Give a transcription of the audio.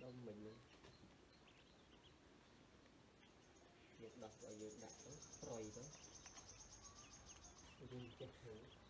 đông mình việc đọc và việc đặt đó rồi đó dùng chất hữu